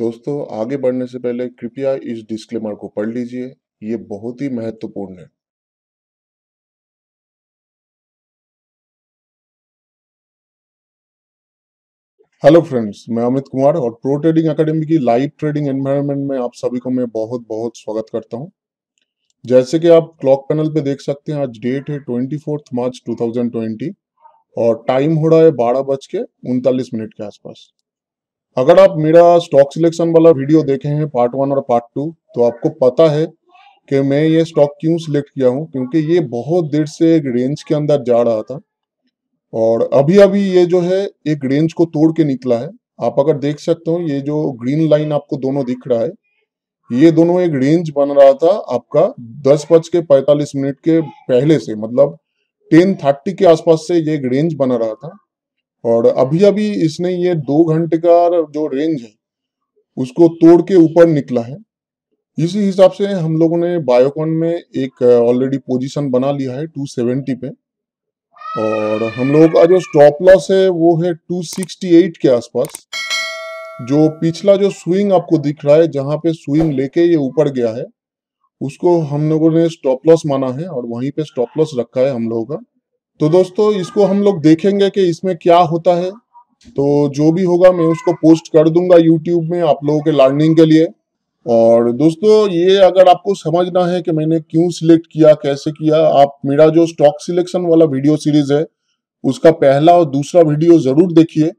दोस्तों, आगे बढ़ने से पहले कृपया इस डिस्क्लेमर को पढ़ लीजिए। ये बहुत ही महत्वपूर्ण है। हेलो फ्रेंड्स मैं अमित कुमार और प्रो ट्रेडिंग एकेडमी की लाइव ट्रेडिंग एनवायरनमेंट में आप सभी को मैं बहुत बहुत स्वागत करता हूँ। जैसे कि आप क्लॉक पैनल पे देख सकते हैं, आज डेट है ट्वेंटी मार्च 2020 और टाइम हो रहा है बारह बज के उनतालीस मिनट के आसपास। अगर आप मेरा स्टॉक सिलेक्शन वाला वीडियो देखे हैं पार्ट वन और पार्ट टू तो आपको पता है कि मैं ये स्टॉक क्यों सिलेक्ट किया हूँ? क्योंकि ये बहुत देर से एक रेंज के अंदर जा रहा था और अभी अभी ये जो है, एक रेंज को तोड़ के निकला है। आप अगर देख सकते हो, ये जो ग्रीन लाइन आपको दोनों दिख रहा है, ये दोनों एक रेंज बन रहा था आपका दस बज के पैतालीस मिनट के पहले से मतलब टेन थर्टी के आसपास से ये एक रेंज बना रहा था। और अभी अभी इसने ये दो घंटे का जो रेंज है, उसको तोड़ के ऊपर निकला है। इसी हिसाब से हम लोगों ने बायोकॉन में एक ऑलरेडी पोजीशन बना लिया है 270 पे। और हम लोगों का जो स्टॉप लॉस है, वो है 268 के आसपास, जो पिछला जो स्विंग आपको दिख रहा है, जहाँ पे स्विंग लेके ये ऊपर गया है, उसको हम लोगों ने स्टॉप लॉस माना है और वहीं पे स्टॉप लॉस रखा है हम लोगों का। तो दोस्तों, इसको हम लोग देखेंगे कि इसमें क्या होता है। तो जो भी होगा, मैं उसको पोस्ट कर दूँगा यूट्यूब में आप लोगों के लर्निंग के लिए। और दोस्तों, ये अगर आपको समझना है कि मैंने क्यों सिलेक्ट किया, कैसे किया, आप, मेरा जो स्टॉक सिलेक्शन वाला वीडियो सीरीज़ है, उसका पहला और दूसरा वीडियो ज़रूर देखिए,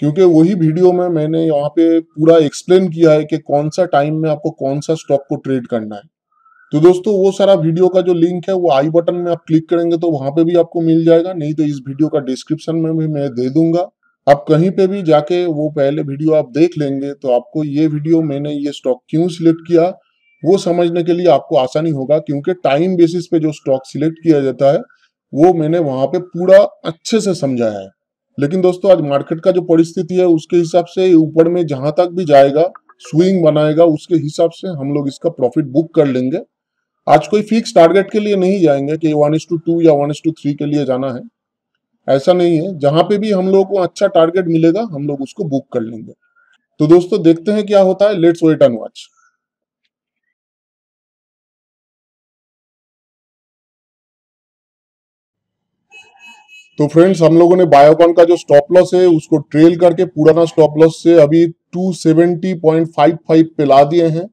क्योंकि वही वीडियो में मैंने यहाँ पे पूरा एक्सप्लेन किया है कि कौन सा टाइम में आपको कौन सा स्टॉक को ट्रेड करना है। तो दोस्तों, वो सारा वीडियो का जो लिंक है, वो आई बटन में आप क्लिक करेंगे तो वहाँ पे भी आपको मिल जाएगा। नहीं तो इस वीडियो का डिस्क्रिप्शन में भी मैं दे दूँगा। आप कहीं पे भी जाके वो पहले वीडियो आप देख लेंगे तो आपको ये वीडियो मैंने ये स्टॉक क्यों सिलेक्ट किया, वो समझने के लिए आपको आसानी होगा, क्योंकि टाइम बेसिस पे जो स्टॉक सिलेक्ट किया जाता है, वो मैंने वहाँ पे पूरा अच्छे से समझाया है। लेकिन दोस्तों, आज मार्केट का जो परिस्थिति है, उसके हिसाब से ऊपर में जहाँ तक भी जाएगा स्विंग बनाएगा, उसके हिसाब से हम लोग इसका प्रॉफिट बुक कर लेंगे। आज कोई फिक्स टारगेट के लिए नहीं जाएँगे कि वन इस टू टू या वन इस टू थ्री के लिए जाना है। ऐसा नहीं है। जहाँ पे भी हम लोगों को अच्छा टारगेट मिलेगा, हम लोग उसको बुक कर लेंगे। तो दोस्तों, देखते हैं क्या होता है। लेट्स वेट एंड वॉच तो फ्रेंड्स हम लोगों ने बायोकॉन का जो स्टॉप लॉस है, उसको ट्रेल करके पुराना स्टॉप लॉस से अभी 270.55 पे ला दिए हैं।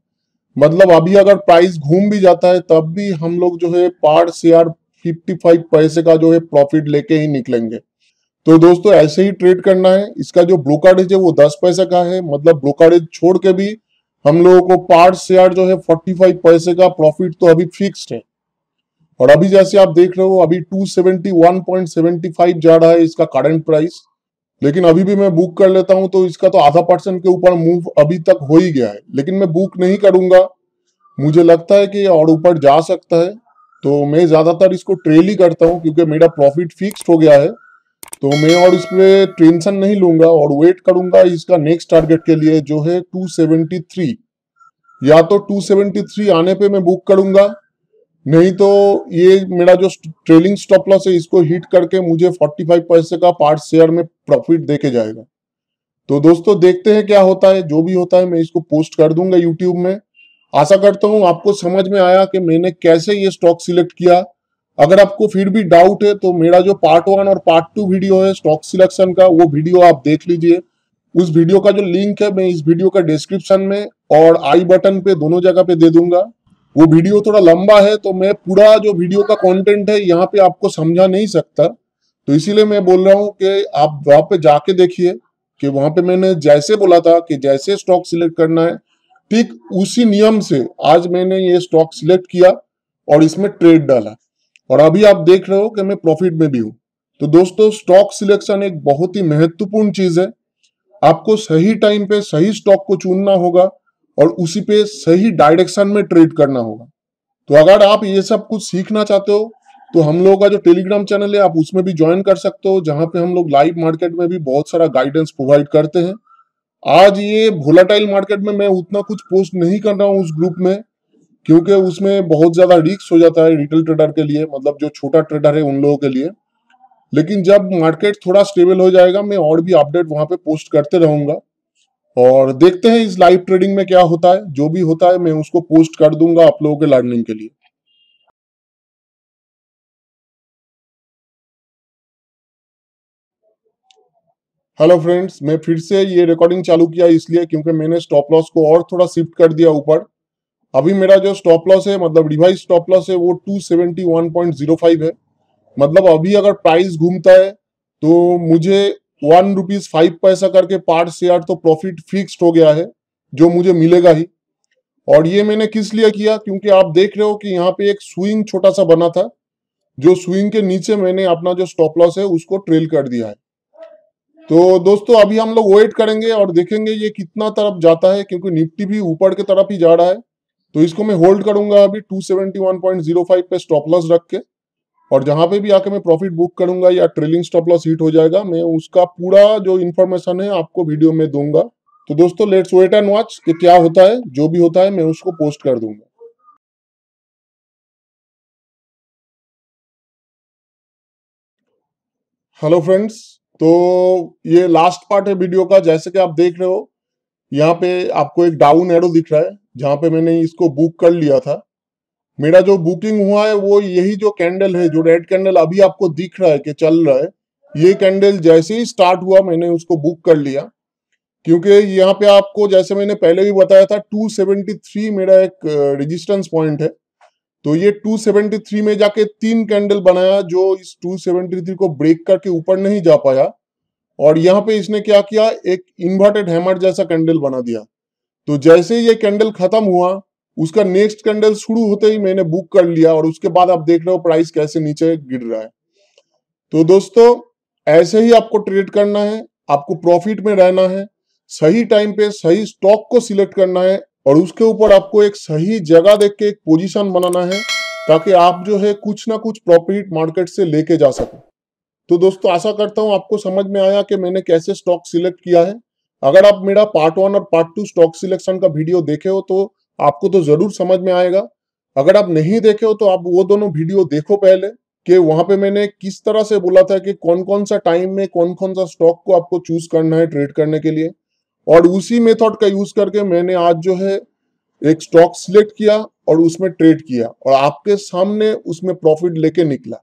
मतलब अभी अगर प्राइस घूम भी जाता है, तब भी हम लोग जो है पार शेयर 55 पैसे का जो है प्रॉफिट लेके ही निकलेंगे। तो दोस्तों, ऐसे ही ट्रेड करना है। इसका जो ब्रोकरेज है, वो दस पैसे का है। मतलब ब्रोकरेज छोड़ के भी हम लोगों को पार्ट शेयर जो है 45 पैसे का प्रॉफिट तो अभी फिक्स्ड है। और अभी जैसे आप देख रहे हो, अभी 271.75 जा रहा है इसका करंट प्राइस लेकिन अभी भी मैं बुक कर लेता हूँ तो इसका तो आधा परसेंट के ऊपर मूव अभी तक हो ही गया है। लेकिन मैं बुक नहीं करूँगा। मुझे लगता है कि और ऊपर जा सकता है। तो मैं ज़्यादातर इसको ट्रेल ही करता हूँ, क्योंकि मेरा प्रॉफिट फिक्स हो गया है। तो मैं और इस पे टेंशन नहीं लूँगा और वेट करूँगा इसका नेक्स्ट टारगेट के लिए, जो है 273 या तो 273 आने पे मैं बुक करूँगा नहीं तो ये मेरा जो ट्रेलिंग स्टॉप लॉस है, इसको हिट करके मुझे 45 पैसे का पार्ट शेयर में प्रॉफिट देके जाएगा। तो दोस्तों, देखते हैं क्या होता है। जो भी होता है, मैं इसको पोस्ट कर दूँगा यूट्यूब में। आशा करता हूँ आपको समझ में आया कि मैंने कैसे ये स्टॉक सिलेक्ट किया। अगर आपको फिर भी डाउट है तो मेरा जो पार्ट वन और पार्ट टू वीडियो है स्टॉक सिलेक्शन का, वो वीडियो आप देख लीजिए। उस वीडियो का जो लिंक है, मैं इस वीडियो का डिस्क्रिप्शन में और आई बटन पे दोनों जगह पे दे दूँगा। वो वीडियो थोड़ा लंबा है तो मैं पूरा जो वीडियो का कंटेंट है यहाँ पे आपको समझा नहीं सकता। तो इसीलिए मैं बोल रहा हूँ कि आप वहाँ पे जाके देखिए कि वहाँ पे मैंने जैसे बोला था कि जैसे स्टॉक सिलेक्ट करना है, ठीक उसी नियम से आज मैंने ये स्टॉक सिलेक्ट किया और इसमें ट्रेड डाला। और अभी आप देख रहे हो कि मैं प्रॉफिट में भी हूँ। तो दोस्तों स्टॉक सिलेक्शन एक बहुत ही महत्वपूर्ण चीज़ है। आपको सही टाइम पे सही स्टॉक को चुनना होगा। और उसी पे सही डायरेक्शन में ट्रेड करना होगा। तो अगर आप ये सब कुछ सीखना चाहते हो तो हम लोगों का जो टेलीग्राम चैनल है, आप उसमें भी ज्वाइन कर सकते हो, जहाँ पे हम लोग लाइव मार्केट में भी बहुत सारा गाइडेंस प्रोवाइड करते हैं। आज ये वोलाटाइल मार्केट में मैं उतना कुछ पोस्ट नहीं कर रहा हूँ उस ग्रुप में, क्योंकि उसमें बहुत ज़्यादा रिक्स हो जाता है रिटेल ट्रेडर के लिए मतलब जो छोटा ट्रेडर है उन लोगों के लिए। लेकिन जब मार्केट थोड़ा स्टेबल हो जाएगा, मैं और भी अपडेट वहाँ पे पोस्ट करते रहूँगा। और देखते हैं इस लाइव ट्रेडिंग में क्या होता है। जो भी होता है, मैं उसको पोस्ट कर दूँगा आप लोगों के लर्निंग के लिए। हेलो फ्रेंड्स मैं फिर से ये रिकॉर्डिंग चालू किया इसलिए क्योंकि मैंने स्टॉप लॉस को और थोड़ा शिफ्ट कर दिया ऊपर। अभी मेरा जो स्टॉप लॉस है मतलब रिवाइज स्टॉप लॉस है, वो 271.05 है। मतलब अभी अगर प्राइस घूमता है तो मुझे वन रुपीज़ फाइव पैसा करके पार्ट शेयर तो प्रॉफिट फिक्स्ड हो गया है जो मुझे मिलेगा ही और ये मैंने किस लिए किया? क्योंकि आप देख रहे हो कि यहाँ पे एक स्विंग छोटा सा बना था, जो स्विंग के नीचे मैंने अपना जो स्टॉप लॉस है उसको ट्रेल कर दिया है। तो दोस्तों, अभी हम लोग वेट करेंगे और देखेंगे ये कितना तरफ़ जाता है, क्योंकि निफ्टी भी ऊपर की तरफ़ ही जा रहा है। तो इसको मैं होल्ड करूँगा अभी 271.05 पे स्टॉप लॉस रख के। और जहाँ पे भी आके मैं प्रॉफिट बुक करूँगा या ट्रेलिंग स्टॉप लॉस हिट हो जाएगा, मैं उसका पूरा जो इन्फॉर्मेशन है आपको वीडियो में दूँगा। तो दोस्तों लेट्स वेट एंड वॉच कि क्या होता है। जो भी होता है, मैं उसको पोस्ट कर दूँगा। हेलो फ्रेंड्स तो ये लास्ट पार्ट है वीडियो का। जैसे कि आप देख रहे हो, यहाँ पे आपको एक डाउन एरो दिख रहा है, जहाँ पे मैंने इसको बुक कर लिया था। मेरा जो बुकिंग हुआ है, वो यही जो कैंडल है, जो रेड कैंडल अभी आपको दिख रहा है कि चल रहा है, ये कैंडल जैसे ही स्टार्ट हुआ, मैंने उसको बुक कर लिया। क्योंकि यहाँ पे आपको, जैसे मैंने पहले भी बताया था 273 मेरा एक रेजिस्टेंस पॉइंट है। तो ये 273 में जाके तीन कैंडल बनाया, जो इस 273 को ब्रेक करके ऊपर नहीं जा पाया। और यहाँ पे इसने क्या किया, एक इन्वर्टेड हैमर जैसा कैंडल बना दिया। तो जैसे ये कैंडल खत्म हुआ उसका नेक्स्ट कैंडल शुरू होते ही मैंने बुक कर लिया और उसके बाद आप देख रहे हो प्राइस कैसे नीचे गिर रहा है। तो दोस्तों, ऐसे ही आपको ट्रेड करना है, आपको प्रॉफिट में रहना है, सही टाइम पे सही स्टॉक को सिलेक्ट करना है और उसके ऊपर आपको एक सही जगह देख के एक पोजीशन बनाना है ताकि आप जो है कुछ ना कुछ प्रॉफिट मार्केट से लेके जा सको। तो दोस्तों, आशा करता हूँ आपको समझ में आया कि मैंने कैसे स्टॉक सिलेक्ट किया है। अगर आप मेरा पार्ट वन और पार्ट टू स्टॉक सिलेक्शन का वीडियो देखे हो तो आपको तो ज़रूर समझ में आएगा। अगर आप नहीं देखे हो तो आप वो दोनों वीडियो देखो पहले कि वहाँ पे मैंने किस तरह से बोला था कि कौन कौन सा टाइम में कौन कौन सा स्टॉक को आपको चूज़ करना है ट्रेड करने के लिए। और उसी मेथड का यूज़ करके मैंने आज जो है एक स्टॉक सिलेक्ट किया और उसमें ट्रेड किया और आपके सामने उसमें प्रॉफिट लेके निकला।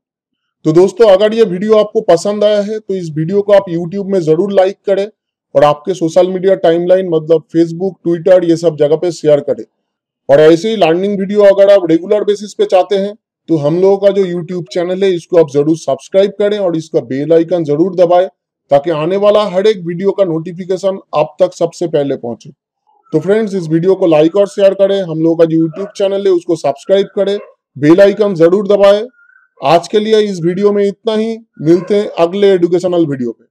तो दोस्तों, अगर ये वीडियो आपको पसंद आया है तो इस वीडियो को आप यूट्यूब में ज़रूर लाइक करें और आपके सोशल मीडिया टाइमलाइन मतलब फेसबुक ट्विटर ये सब जगह पे शेयर करें। और ऐसे ही लर्निंग वीडियो अगर आप रेगुलर बेसिस पे चाहते हैं तो हम लोगों का जो यूट्यूब चैनल है, इसको आप ज़रूर सब्सक्राइब करें और इसका बेल आइकन ज़रूर दबाएँ, ताकि आने वाला हर एक वीडियो का नोटिफिकेशन आप तक सबसे पहले पहुँचे। तो फ्रेंड्स इस वीडियो को लाइक और शेयर करें, हम लोगों का जो यूट्यूब चैनल है, उसको सब्सक्राइब करें बेल आइकन ज़रूर दबाएँ। आज के लिए इस वीडियो में इतना ही। मिलते हैं अगले एडुकेशनल वीडियो पे।